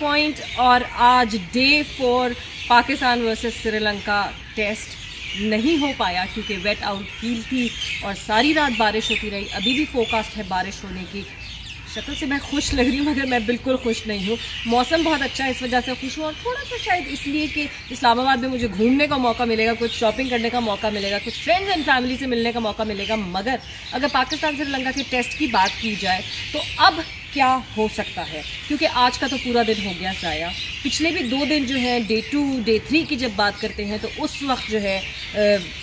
Point और आज day four Pakistan versus Sri Lanka test नहीं हो पाया क्योंकि वेट आउट फील थी और सारी रात बारिश होती रही। अभी भी फोकास्ट है बारिश होने की। शक्ल से मैं खुश लग रही हूँ, मगर मैं बिल्कुल खुश नहीं हूँ। मौसम बहुत अच्छा है, इस वजह से खुश हूँ और थोड़ा सा शायद इसलिए कि इस्लामाबाद में मुझे घूमने का मौका मिलेगा, कुछ शॉपिंग करने का मौका मिलेगा, कुछ फ्रेंड्स एंड फैमिली से मिलने का मौका मिलेगा। मगर अगर पाकिस्तान श्रीलंका के टेस्ट की बात की जाए तो अब क्या हो सकता है? क्योंकि आज का तो पूरा दिन हो गया ज़ाया पिछले भी दो दिन जो है डे टू डे थ्री की जब बात करते हैं तो उस वक्त जो है आ,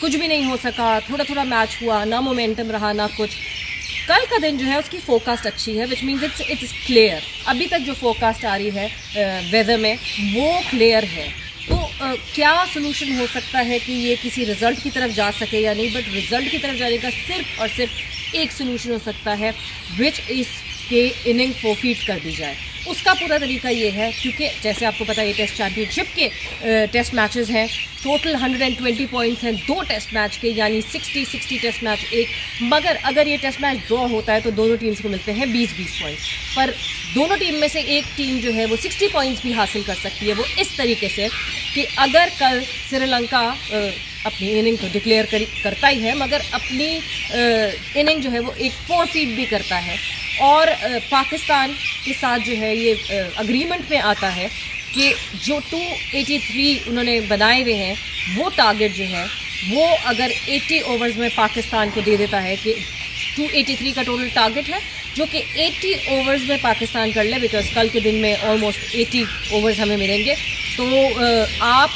कुछ भी नहीं हो सका। थोड़ा थोड़ा मैच हुआ ना मोमेंटम रहा ना कुछ। कल का दिन जो है उसकी फोकास्ट अच्छी है which means it's it's clear अभी तक जो फोकास्ट आ रही है वेदर में वो क्लियर है। तो uh, क्या सोल्यूशन हो सकता है कि ये किसी रिज़ल्ट की तरफ़ जा सके या नहीं? बट रिज़ल्ट की तरफ़ जाने का सिर्फ़ और सिर्फ़ एक सोल्यूशन हो सकता है विच इस के इनिंग फोफीट कर दी जाए। उसका पूरा तरीका ये है, क्योंकि जैसे आपको पता है ये टेस्ट चैम्पियनशिप के टेस्ट मैचेस हैं। टोटल 120 पॉइंट्स हैं दो टेस्ट मैच के, यानी 60 60 टेस्ट मैच एक। मगर अगर ये टेस्ट मैच ड्रॉ होता है तो दोनों टीम्स को मिलते हैं 20 20 पॉइंट्स पर दोनों टीम में से एक टीम जो है, वो 60 पॉइंट्स भी हासिल कर सकती है। वो इस तरीके से कि अगर कल श्रीलंका अपनी इनिंग तो डिक्लेयर करता ही है, मगर अपनी इनिंग जो है वो एक फोर फीट भी करता है। और पाकिस्तान के साथ जो है ये अग्रीमेंट में आता है कि जो 283 उन्होंने बनाए हुए हैं, वो टारगेट जो है, वो अगर 80 ओवर्स में पाकिस्तान को दे देता है कि 283 का टोटल टारगेट है, जो कि 80 ओवर्स में पाकिस्तान कर ले बिकॉज़ कल के दिन में ऑलमोस्ट 80 ओवर्स हमें मिलेंगे तो आप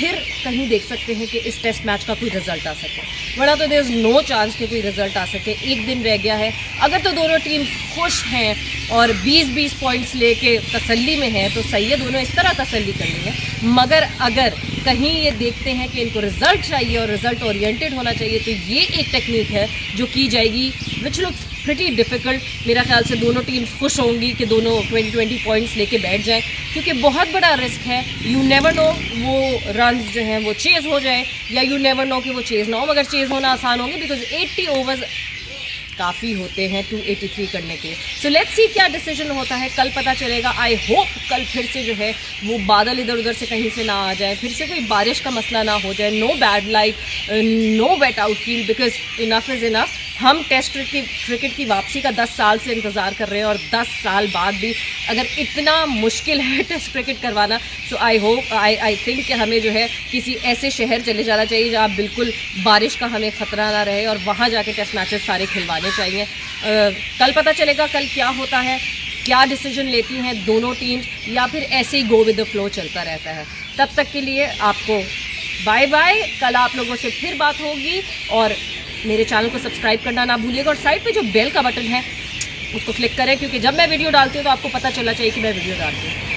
फिर कहीं देख सकते हैं कि इस टेस्ट मैच का कोई रिज़ल्ट आ सके। बड़ा तो देर इज़ नो चांस कि कोई रिज़ल्ट आ सके। एक दिन रह गया है। अगर तो दोनों टीम खुश हैं और 20-20 पॉइंट्स लेके तसल्ली में हैं तो सही है दोनों इस तरह तसल्ली कर लेंगे मगर अगर कहीं ये देखते हैं कि इनको रिज़ल्ट चाहिए और रिज़ल्ट ओरिएंटेड होना चाहिए तो ये एक टेक्निक है जो की जाएगी विच लुक्स प्रिटी डिफ़िकल्ट मेरा ख्याल से दोनों टीम्स खुश होंगी कि दोनों 20 20 पॉइंट्स लेके बैठ जाएँ, क्योंकि बहुत बड़ा रिस्क है। यू नेवर नो वो रन जो हैं, वो चेज़ हो जाए, या यू नेवर नो कि वो चेज़ ना हो, मगर चेज़ होना आसान होंगे बिकॉज़ 80 ओवर्स काफ़ी होते हैं 283 करने के। सो लेट्स सी क्या डिसीज़न होता है, कल पता चलेगा। आई होप कल फिर से जो है, वो बादल इधर उधर से कहीं से ना आ जाए, फिर से कोई बारिश का मसला ना हो जाए no bad light no wet outfield because enough is enough हम टेस्ट क्रिकेट क्रिकेट की वापसी का 10 साल से इंतज़ार कर रहे हैं और 10 साल बाद भी अगर इतना मुश्किल है टेस्ट क्रिकेट करवाना सो I hope I I think कि हमें जो है किसी ऐसे शहर चले जाना चाहिए जहाँ बिल्कुल बारिश का हमें ख़तरा ना रहे और वहाँ जाके टेस्ट मैचेस सारे खिलवाने चाहिए। आ, कल पता चलेगा कल क्या होता है क्या डिसीज़न लेती हैं दोनों टीम्स या फिर ऐसे ही गो विद द फ्लो चलता रहता है। तब तक के लिए आपको बाय बाय कल आप लोगों से फिर बात होगी और मेरे चैनल को सब्सक्राइब करना ना भूलिएगा और साइड पे जो बेल का बटन है, उसको क्लिक करें, क्योंकि जब मैं वीडियो डालती हूँ तो आपको पता चलना चाहिए कि मैं वीडियो डालती हूँ।